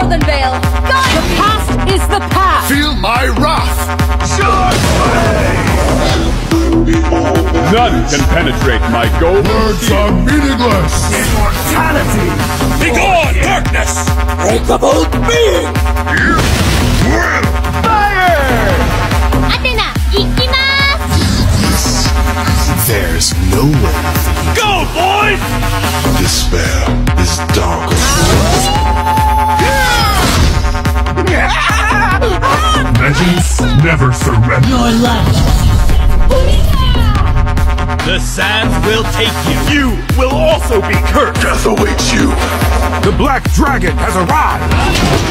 Northern Vale. Guide the past is the past. Feel my wrath. None can penetrate my gold. Words are meaningless. Immortality. Begone, darkness. Being. Fire. Ikimasu. There's no way. Go, boys. Despair. Never surrender. Your life. The sands will take you. You will also be cursed. Death awaits you. The Black Dragon has arrived!